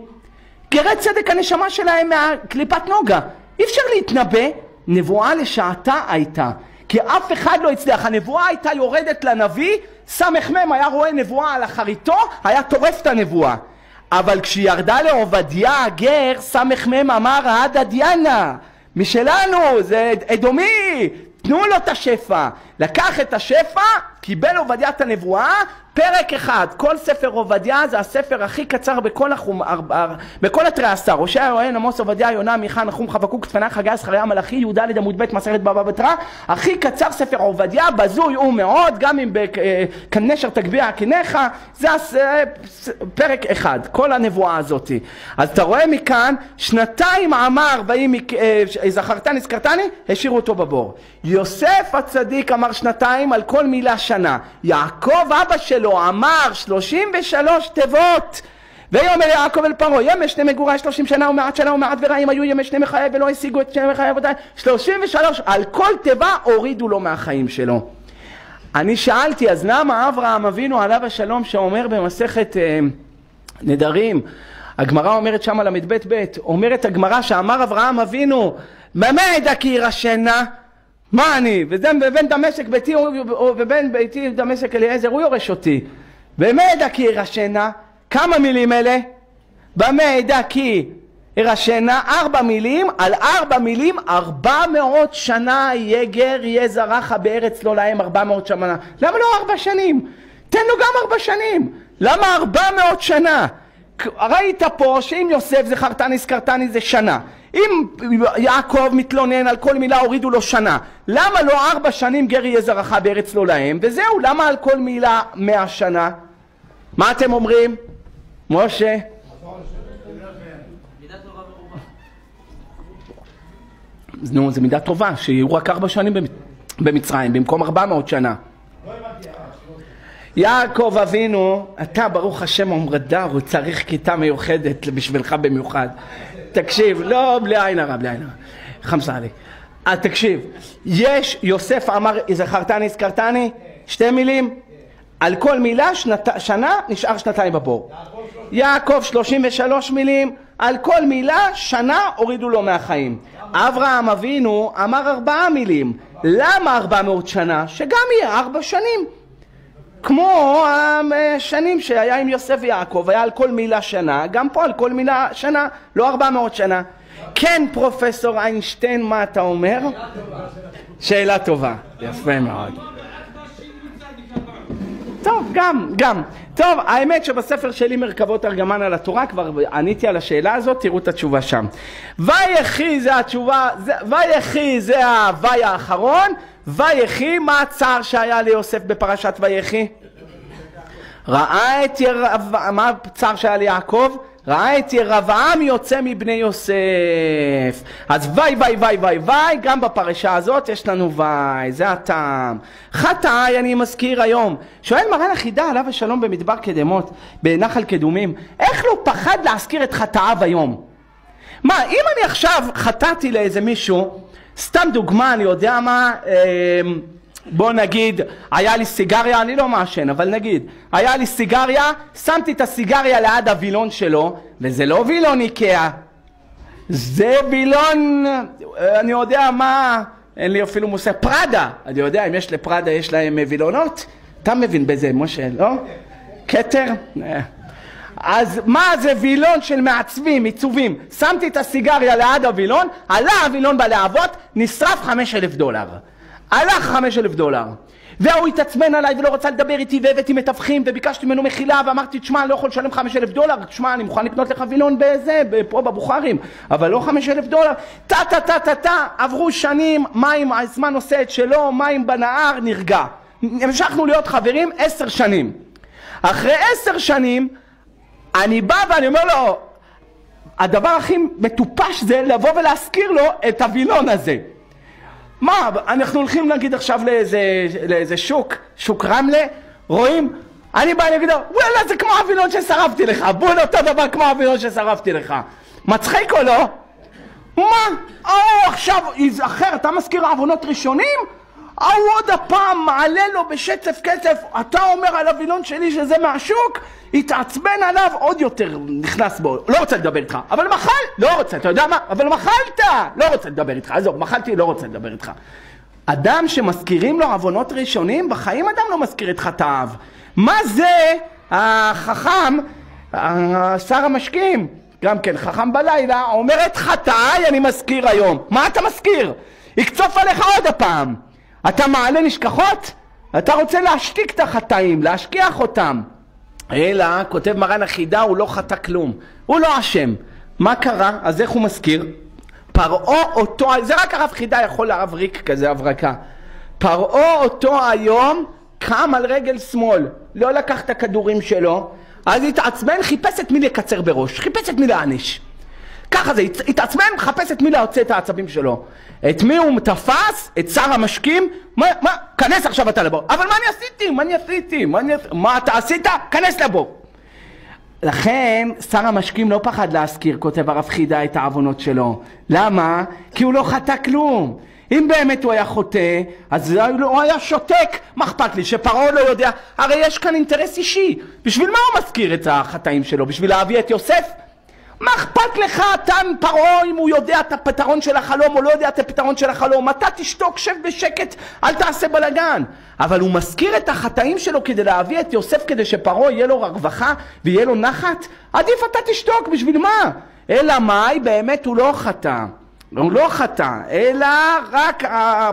גרי צדק הנשמה שלהם מהקליפת נוגה. אי אפשר להתנבא, נבואה לשעתה הייתה. כי אף אחד לא הצליח. הנבואה הייתה יורדת לנביא, סמ"ם היה רואה נבואה על אחריתו, היה טורף את הנבואה. אבל כשהיא לעובדיה הגר, סמ"ם אמר עדה דיאנה, משלנו, זה אדומי, תנו לו את השפע. לקח את השפע, קיבל עובדיה את הנבואה, פרק אחד, כל ספר עובדיה זה הספר הכי קצר בכל, החום, בכל התריעשר, הושע, יואל, עמוס, עובדיה, יונה, מיכה, נחום, חבקוק, צפנה, חגי, זכריה, מלאכי, י"ד עמוד ב', מסכת בבא בתרא, הכי קצר ספר עובדיה, בזוי הוא מאוד, גם אם אה, כנשר תגביה קניך, זה פרק אחד, כל הנבואה הזאת. אז אתה רואה מכאן, שנתיים אמר, אה, זכרתני, זכרתני, השאירו אותו בבור. יוסף הצדיק אמר שנתיים על כל מילה שנה. יעקב אבא שלו אמר שלושים ושלוש תיבות. ויאמר יעקב אל פרעה ימי שני מגורי שלושים שנה ומעט שנה ומעט ורעים היו ימי שני מחיי ולא השיגו את שני מחיי אבותיי שלושים ושלוש על כל תיבה הורידו לו מהחיים שלו. אני שאלתי אז למה אברהם אבינו עליו השלום שאומר במסכת אה, נדרים הגמרא אומרת שם ל"ב ב' אומרת הגמרא שאמר אברהם אבינו במה אדע כי ירשנה מה אני? ובן דמשק ביתי ובן ביתי דמשק אליעזר הוא יורש אותי. במה אדע כי ירשנה? כמה מילים אלה? במה אדע כי ירשנה? ארבע מילים, על ארבע מילים ארבע מאות שנה יהיה גר יהיה זרעך בארץ לא להם ארבע מאות שנה. למה לא ארבע שנים? תן לו גם ארבע שנים. למה ארבע מאות שנה? ראית פה שאם יוסף זכרתני הזכרתני זה שנה אם יעקב מתלונן על כל מילה הורידו לו שנה למה לא ארבע שנים גר יהיה זרעך בארץ לא להם וזהו למה על כל מילה מאה שנה מה אתם אומרים? משה? נו זה מידה טובה שיהיו רק ארבע שנים במצרים במקום ארבע מאות שנה יעקב אבינו, אתה ברוך השם עומרדר, הוא צריך כיתה מיוחדת בשבילך במיוחד. תקשיב, לא, בלי עין הרע, בלי עין הרע. חמסה עלי. אז תקשיב, יש, יוסף אמר, זכרתני, הזכרתני, שתי מילים, על כל מילה שנת, שנה נשאר שנתיים בבור. יעקב שלושים ושלוש מילים, על כל מילה שנה הורידו לו מהחיים. אברהם אבינו אמר ארבעה מילים. למה ארבע מאות שנה? שגם יהיה ארבע שנים. כמו השנים שהיה עם יוסף ויעקב, היה על כל מילה שנה, גם פה על כל מילה שנה, לא ארבע מאות שנה. כן, פרופסור איינשטיין, מה אתה אומר? שאלה טובה, יפה מאוד. טוב, גם, גם. טוב, האמת שבספר שלי מרכבות ארגמן על התורה כבר עניתי על השאלה הזאת, תראו את התשובה שם. ויחי זה התשובה, ויחי זה הווי האחרון, ויחי, מה הצער שהיה ליוסף בפרשת ויחי? ראה את ירבעם, מה הצער שהיה ליעקב? ראה את ירבעם יוצא מבני יוסף. אז וי וי וי וי וי, גם בפרשה הזאת יש לנו וי, זה הטעם. חטאי אני מזכיר היום. שואל מרן החידה עליו השלום במדבר קדמות, בנחל קדומים, איך לא פחד להזכיר את חטאיו היום? מה, אם אני עכשיו חטאתי לאיזה מישהו, סתם דוגמה, אני יודע מה, אמ, בוא נגיד, היה לי סיגריה, אני לא מעשן, אבל נגיד, היה לי סיגריה, שמתי את הסיגריה ליד הווילון שלו, וזה לא וילון איקאה, זה וילון, אני יודע מה, אין לי אפילו מושג, פראדה, אני יודע אם יש לפראדה, יש להם וילונות? אתה מבין בזה, משה, לא? כתר? אז מה זה וילון של מעצבים, עיצובים? שמתי את הסיגריה ליד הווילון, עלה הווילון בלהבות, נשרף חמש אלף דולר. הלך חמש אלף דולר. והוא התעצבן עליי ולא רצה לדבר איתי והבאתי מתווכים וביקשתי ממנו מחילה ואמרתי תשמע אני לא יכול לשלם חמש אלף דולר תשמע אני מוכן לקנות לך וילון בזה פה בבוכרים אבל לא חמש אלף דולר טה טה טה טה טה עברו שנים מים הזמן עושה את שלו מים בנהר נרגע המשכנו להיות חברים עשר שנים אחרי עשר שנים אני בא ואני אומר לו, הדבר הכי מטופש זה לבוא ולהזכיר לו את הווילון הזה. מה, אנחנו הולכים נגיד עכשיו לאיזה, לאיזה שוק, שוק רמלה, רואים, אני בא להגיד לו, וואלה זה כמו הווילון ששרפתי לך, בול אותו דבר כמו הווילון ששרפתי לך. מצחיק או לא? מה? או עכשיו ייזכר, אתה מזכיר עוונות ראשונים? ההוא עוד הפעם מעלה לו בשצף קצף, אתה אומר על הווילון שלי שזה מהשוק? התעצבן עליו עוד יותר, נכנס בו, לא רוצה לדבר איתך, אבל מחל, לא רוצה, אתה יודע מה? אבל מחלת, לא רוצה לדבר איתך, עזוב, מחלתי, לא רוצה לדבר איתך. אדם שמזכירים לו עוונות ראשונים, בחיים אדם לא מזכיר את חטאיו. מה זה החכם, שר המשקיעים, גם כן, חכם בלילה, אומר את חטאיי אני מזכיר היום. מה אתה מזכיר? יקצוף עליך עוד הפעם. אתה מעלה נשכחות? אתה רוצה להשתיק את החטאים, להשכיח אותם. אלא, כותב מרן החידה, הוא לא חטא כלום. הוא לא אשם. מה קרה? אז איך הוא מזכיר? פרעה אותו, זה רק הרב חידה יכול להבריק כזה הברקה. פרעה אותו היום קם על רגל שמאל, לא לקח את הכדורים שלו, אז התעצבן, חיפש את מי לקצר בראש, חיפש את מי להעניש. ככה זה, התעצבן, מחפש את מי להוציא את העצבים שלו. את מי הוא תפס? את שר המשקים? מה, מה, כנס עכשיו אתה לבור. אבל מה אני עשיתי? מה אני עשיתי? מה, אני... מה אתה עשית? כנס לבור. לכן שר המשקים לא פחד להזכיר, כותב הרב חידה, את העוונות שלו. למה? כי הוא לא חטא כלום. אם באמת הוא היה חוטא, אז הוא היה שותק, מה אכפת לי, שפרעה לא יודע? הרי יש כאן אינטרס אישי. בשביל מה הוא מזכיר את החטאים שלו? בשביל להביא את יוסף? מה אכפת לך, אתה פרעה, אם הוא יודע את הפתרון של החלום או לא יודע את הפתרון של החלום? אתה תשתוק, שב בשקט, אל תעשה בלאגן. אבל הוא מזכיר את החטאים שלו כדי להביא את יוסף כדי שפרעה יהיה לו רווחה ויהיה לו נחת? עדיף אתה תשתוק, בשביל מה? אלא מאי, באמת הוא לא חטא. הוא לא חטא, אלא רק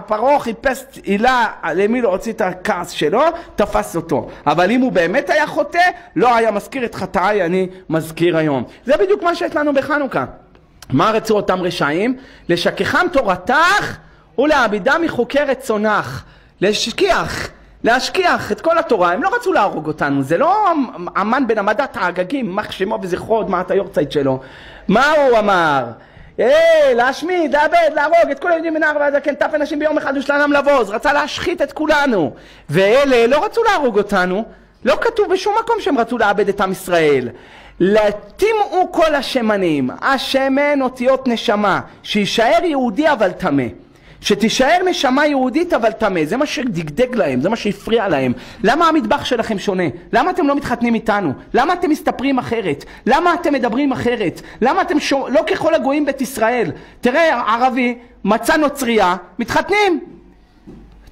פרעה חיפש עילה למי להוציא את הכעס שלו, תפס אותו. אבל אם הוא באמת היה חוטא, לא היה מזכיר את חטאי, אני מזכיר היום. זה בדיוק מה שיש לנו בחנוכה. מה רצו אותם רשעים? לשכחם תורתך ולהעבידה מחוקי רצונך. להשכיח. להשכיח את כל התורה, הם לא רצו להרוג אותנו, זה לא אמן בן עמדת האגגים, יימח שמו וזכרו עוד מעט היורצייט שלו. מה הוא אמר? להשמיד, לאבד, להרוג את כל היהודים מנער ועד הזקן, טף אנשים ביום אחד ושלנם לבוז, רצה להשחית את כולנו. ואלה לא רצו להרוג אותנו, לא כתוב בשום מקום שהם רצו לאבד את עם ישראל. לטימאו כל השמנים, השמן אותיות נשמה, שיישאר יהודי אבל טמא. שתישאר נשמה יהודית אבל טמא, זה מה שדגדג להם, זה מה שהפריע להם. למה המטבח שלכם שונה? למה אתם לא מתחתנים איתנו? למה אתם מסתפרים אחרת? למה אתם מדברים אחרת? למה אתם שו... לא ככל הגויים בית ישראל? תראה, ערבי, מצא נוצרייה, מתחתנים.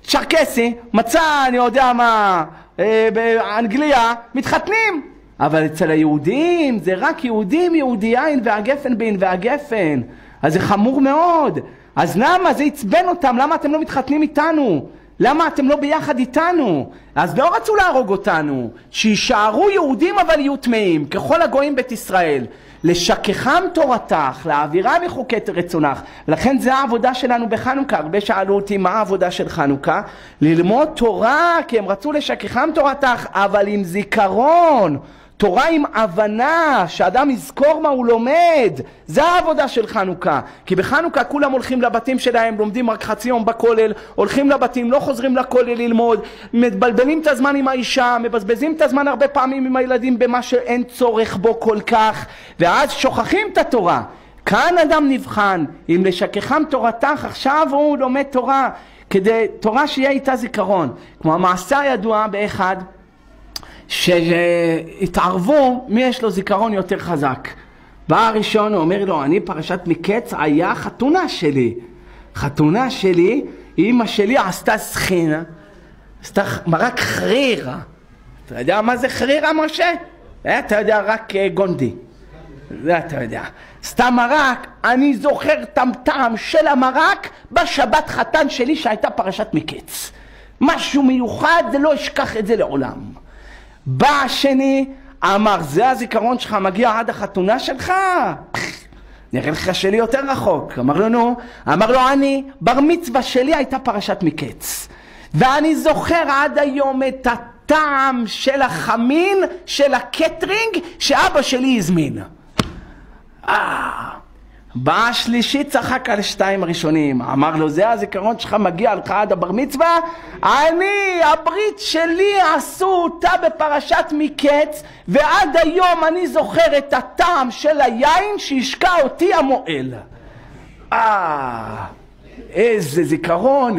צ'רקסי, מצא, אני יודע מה, אה, באנגליה, מתחתנים. אבל אצל היהודים זה רק יהודים, יהודי יין והגפן בין והגפן. אז זה חמור מאוד. אז למה? זה עצבן אותם, למה אתם לא מתחתנים איתנו? למה אתם לא ביחד איתנו? אז לא רצו להרוג אותנו, שיישארו יהודים אבל יהיו טמאים, ככל הגויים בית ישראל. לשכחם תורתך, להעבירה מחוקי רצונך. לכן זה העבודה שלנו בחנוכה. הרבה שאלו אותי מה העבודה של חנוכה? ללמוד תורה, כי הם רצו לשכחם תורתך, אבל עם זיכרון. תורה עם הבנה, שאדם יזכור מה הוא לומד. זה העבודה של חנוכה. כי בחנוכה כולם הולכים לבתים שלהם, לומדים רק חצי יום בכולל, הולכים לבתים, לא חוזרים לכולל ללמוד, מבלבלים את הזמן עם האישה, מבזבזים את הזמן הרבה פעמים עם הילדים במה שאין צורך בו כל כך, ואז שוכחים את התורה. כאן אדם נבחן, אם לשכחם תורתך, עכשיו הוא לומד תורה, כדי, תורה שיהיה איתה זיכרון. כמו המעשה הידוע באחד, שהתערבו מי יש לו זיכרון יותר חזק. בא הראשון, הוא אומר לו, אני פרשת מקץ היה חתונה שלי. חתונה שלי, אימא שלי עשתה סחינה, עשתה מרק חרירה. אתה יודע מה זה חרירה, משה? אה, אתה יודע רק אה, גונדי. זה אתה יודע. סתם מרק, אני זוכר את הטעם של המרק בשבת חתן שלי שהייתה פרשת מקץ. משהו מיוחד, לא אשכח את זה לעולם. בא השני, אמר, זה הזיכרון שלך מגיע עד החתונה שלך? נראה לך שלי יותר רחוק. אמר לו, נו. אמר לו, אני, בר מצווה שלי הייתה פרשת מקץ. ואני זוכר עד היום את הטעם של החמין, של הקטרינג, שאבא שלי הזמין. אה... בא השלישי צחק על שתיים הראשונים, אמר לו זה הזיכרון שלך מגיע לך עד הבר מצווה? אני, הברית שלי עשו אותה בפרשת מקץ ועד היום אני זוכר את הטעם של היין שהשקע אותי המועל. אה, איזה זיכרון,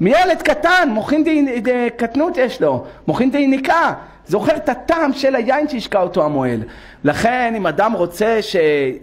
מילד קטן, מוחין די, די קטנות יש לו, מוחין די ניקה, זוכר את הטעם של היין שהשקע אותו המוהל. לכן, אם אדם רוצה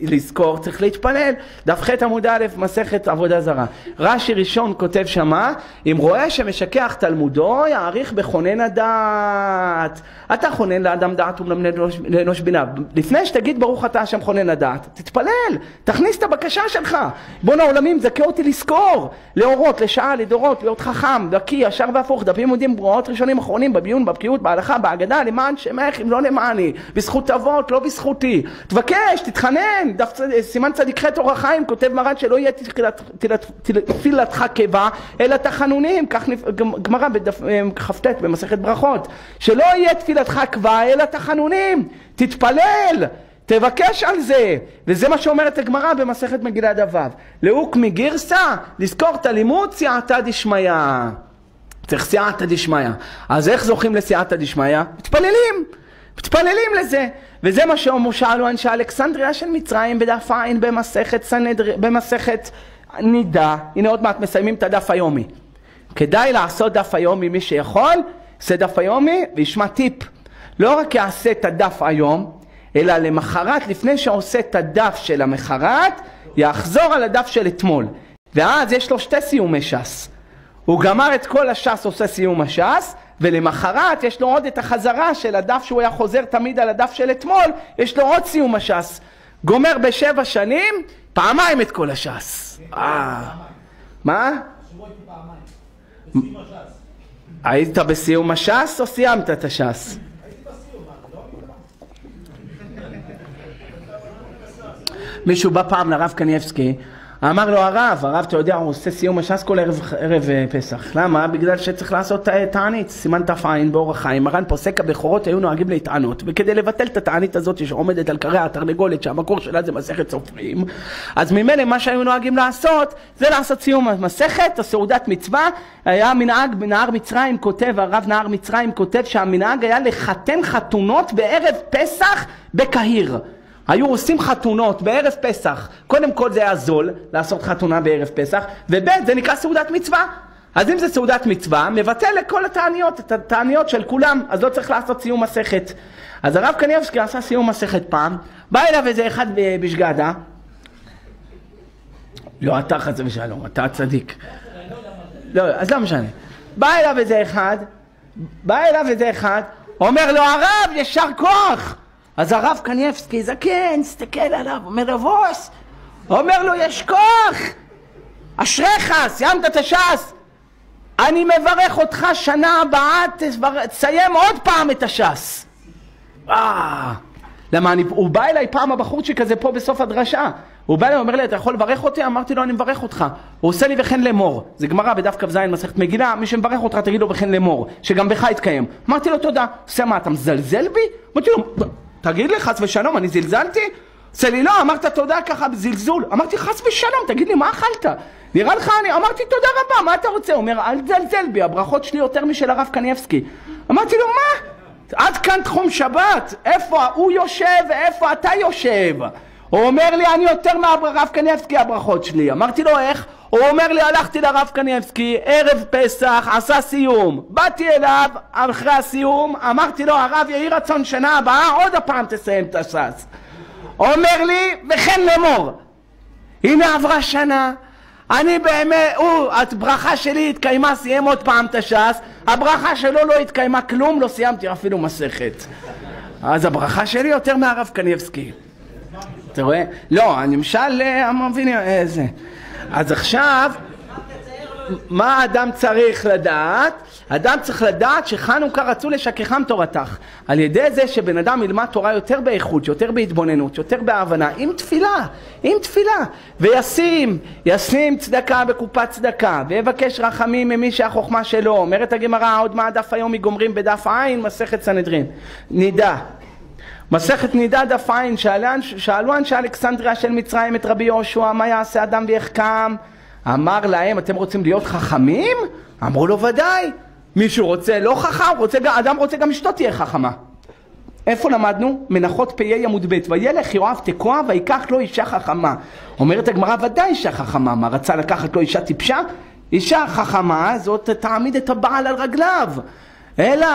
לזכור, צריך להתפלל. דף ח עמוד א', מסכת עבודה זרה. רש"י ראשון כותב שמה, אם רואה שמשכח תלמודו, יעריך בכונן הדעת. אתה חונן לאדם דעת ומלמד לאנוש בינה. לפני שתגיד ברוך אתה השם חונן הדעת, תתפלל, תכניס את הבקשה שלך. בואנה עולמים, זכה אותי לזכור, להורות, לשעה, לדורות, להיות חכם, דקי, ישר והפוך, דפים עמודים, ברורות ראשונים אחרונים, בביון, בבקיאות, בהלכה, בהגדה, למען שמך, אם לא למעני, בזכות אבות, לא בזכותי. תבקש, תתחנן, דף סימן צדיק ח' אור החיים, כותב מרן שלא יהיה תפילתך קיבה, אלא תחנונים, כך גמרא בדף אה, כ"ט במסכת ברכות, שלא יהיה תפילתך קבע, אלא תחנונים, תתפלל. תבקש על זה, וזה מה שאומרת הגמרא במסכת מגילת דו. לאוק מגירסא, לזכור את הלימוד סייעתא דשמיא. צריך סייעתא דשמיא. אז איך זוכים לסייעתא דשמיא? מתפללים. מתפללים לזה. וזה מה שאלו אנשי אלכסנדריה של מצרים בדף ע' במסכת סנדר... במסכת נידה. הנה עוד מעט מסיימים את הדף היומי. כדאי לעשות דף היומי מי שיכול, עושה דף היומי וישמע טיפ. לא רק יעשה את הדף היום, אלא למחרת, לפני שעושה את הדף של המחרת, יחזור על הדף של אתמול. ואז יש לו שתי סיומי ש"ס. הוא גמר את כל הש"ס, עושה סיום הש"ס, ולמחרת יש לו עוד את החזרה של הדף שהוא היה חוזר תמיד על הדף של אתמול, יש לו עוד סיום הש"ס. גומר בשבע שנים, פעמיים את כל הש"ס. אה. מה? היית בסיום הש"ס או סיימת את הש"ס? מישהו בא פעם לרב קניאבסקי אמר לו הרב, הרב אתה יודע הוא עושה סיום הש"ס כל ערב, ערב אה, פסח, למה? בגלל שצריך לעשות תענית, סימן ת"ע באורח חיים, מרן פוסק הבכורות היו נוהגים להתענות, וכדי לבטל את התענית הזאת שעומדת על קרי התרנגולת שהמקור שלה זה מסכת סופרים, אז ממילא מה שהיו נוהגים לעשות זה לעשות סיום המסכת, הסעודת מצווה, היה מנהג בנהר מצרים כותב, הרב נהר מצרים כותב שהמנהג היה לחתן חתונות בערב פסח בקהיר היו עושים חתונות בערב פסח. קודם כל זה היה זול לעשות חתונה בערב פסח, וב' זה נקרא סעודת מצווה. אז אם זה סעודת מצווה, מבטל לכל התעניות, את התעניות של כולם, אז לא צריך לעשות סיום מסכת. אז הרב קניאבסקי עשה סיום מסכת פעם, בא אליו איזה אחד בשגדה, לא, אתה חס ושלום, אתה צדיק. לא, אז לא משנה. בא אליו איזה אחד, בא אליו איזה אחד, אומר לו, הרב, יישר כוח! אז הרב קניאבסקי זקן, הסתכל עליו, אומר לו, אומר לו, יש כוח, אשריך, סיימת את הש"ס, אני מברך אותך שנה הבאה, תסיים עוד פעם את הש"ס. אה, למה, אני, הוא בא אליי פעם הבחורצ'יק הזה פה בסוף הדרשה, הוא בא אליי, אומר לי, אתה יכול לברך אותי? אמרתי לו, אני מברך אותך. הוא עושה לי וכן לאמור. זה גמרא בדף כ"ז מסכת מגילה, מי שמברך אותך תגיד לו וכן לאמור, שגם בך יתקיים. אמרתי לו, תודה. עושה מה, אתה מזלזל בי? אמרתי לו, תגיד לי, חס ושלום, אני זלזלתי? עושה לי, לא, אמרת תודה ככה בזלזול. אמרתי, חס ושלום, תגיד לי, מה אכלת? נראה לך, אני אמרתי, תודה רבה, מה אתה רוצה? הוא אומר, אל תזלזל בי, הברכות שלי יותר משל הרב קניאבסקי. אמרתי לו, מה? עד כאן תחום שבת, איפה הוא יושב ואיפה אתה יושב? הוא אומר לי, אני יותר מהרב קניאבסקי הברכות שלי. אמרתי לו, איך? הוא אומר לי, הלכתי לרב קניאבסקי, ערב פסח, עשה סיום. באתי אליו אחרי הסיום, אמרתי לו, הרב יהי רצון שנה הבאה, עוד הפעם תסיים את הש"ס. אומר לי, וכן לאמור. הנה עברה שנה, אני באמת, הוא, הברכה שלי התקיימה, סיים עוד פעם את הש"ס, הברכה שלו לא התקיימה כלום, לא סיימתי אפילו מסכת. אז הברכה שלי יותר מהרב קניבסקי. אתה רואה? לא, הנמשל, המבין, איזה. אז עכשיו, מה האדם צריך לדעת? אדם צריך לדעת שחנוכה רצו לשכחם תורתך. על ידי זה שבן אדם ילמד תורה יותר באיכות, יותר בהתבוננות, יותר בהבנה, עם תפילה, עם תפילה. וישים, ישים צדקה בקופת צדקה, ויבקש רחמים ממי שהחוכמה שלו. אומרת הגמרא, עוד מה דף היום גומרים בדף ע', מסכת סנהדרין. נידה. מסכת נידה דף ע', שאלו אנשי אלכסנדריה של מצרים את רבי יהושע, מה יעשה אדם ויחכם? אמר להם, אתם רוצים להיות חכמים? אמרו לו, ודאי. מישהו רוצה לא חכם, רוצה, אדם רוצה גם אשתו תהיה חכמה. איפה למדנו? מנחות פ"א עמוד ב' וילך יואב תקוע ויקח לו אישה חכמה. אומרת הגמרא ודאי אישה חכמה, מה רצה לקחת לו אישה טיפשה? אישה חכמה זאת תעמיד את הבעל על רגליו. אלא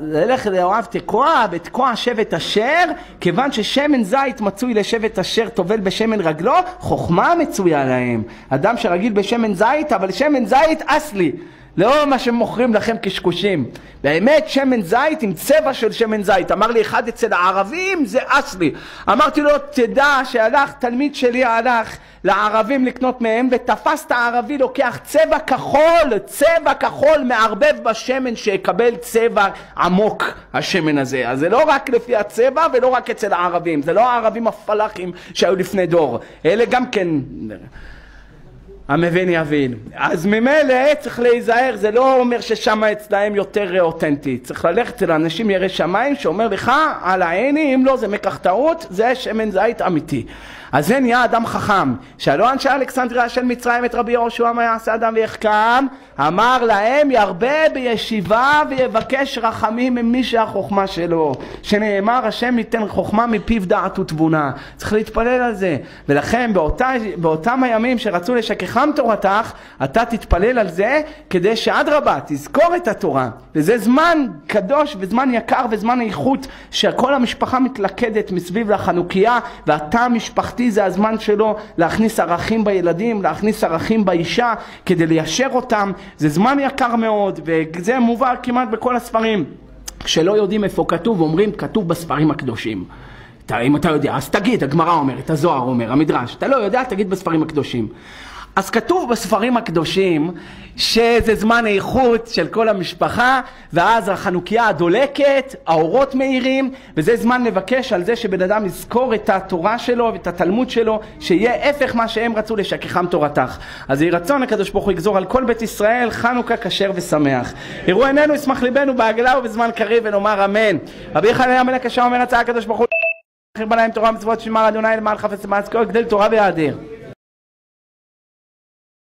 ללך לאוהב תקוע, בתקוע שבט אשר, כיוון ששמן זית מצוי לשבט אשר טובל בשמן רגלו, חוכמה מצויה להם. אדם שרגיל בשמן זית, אבל שמן זית אסלי. לא מה שמוכרים לכם קשקושים. באמת שמן זית עם צבע של שמן זית. אמר לי אחד אצל הערבים זה אסלי. אמרתי לו תדע שהלך, תלמיד שלי הלך לערבים לקנות מהם ותפס את הערבי לוקח צבע כחול, צבע כחול מערבב בשמן שיקבל צבע עמוק השמן הזה. אז זה לא רק לפי הצבע ולא רק אצל הערבים. זה לא הערבים הפלאחים שהיו לפני דור. אלה גם כן... המבין יבין. אז ממילא צריך להיזהר, זה לא אומר ששם אצלהם יותר אותנטי. צריך ללכת אל אנשים ירא שמיים שאומר לך על העיני, אם לא זה מקח טעות, זה שמן זית אמיתי. אז זה נהיה אדם חכם. שאלו אנשי אלכסנדריה של מצרים את רבי יהושע מה יעשה אדם ויחכם, אמר להם ירבה בישיבה ויבקש רחמים ממי שהחוכמה שלו. שנאמר השם ייתן חוכמה מפיו דעת ותבונה. צריך להתפלל על זה. ולכן באותה, באותם הימים שרצו לשכחם תורתך, אתה תתפלל על זה כדי שאדרבה תזכור את התורה. וזה זמן קדוש וזמן יקר וזמן איכות שכל המשפחה מתלכדת מסביב לחנוכיה ואתה משפחת המשפחתי זה הזמן שלו להכניס ערכים בילדים, להכניס ערכים באישה כדי ליישר אותם, זה זמן יקר מאוד וזה מובא כמעט בכל הספרים. כשלא יודעים איפה כתוב, אומרים כתוב בספרים הקדושים. אתה, אם אתה יודע, אז תגיד, הגמרא אומרת, הזוהר אומר, המדרש. אתה לא יודע, תגיד בספרים הקדושים. אז כתוב בספרים הקדושים שזה זמן איכות של כל המשפחה ואז החנוכיה הדולקת, האורות מאירים וזה זמן לבקש על זה שבן אדם יזכור את התורה שלו ואת התלמוד שלו שיהיה הפך מה שהם רצו לשכחם תורתך. אז יהי רצון הקדוש ברוך הוא יגזור על כל בית ישראל חנוכה כשר ושמח. יראו עינינו ישמח ליבנו בעגלה ובזמן קריב ונאמר אמן. רבי יחנן המלך השם אומר הצעה הקדוש ברוך הוא בלהם תורה ומצוות שמר אדוני למען חפץ למען גדל תורה ויעדר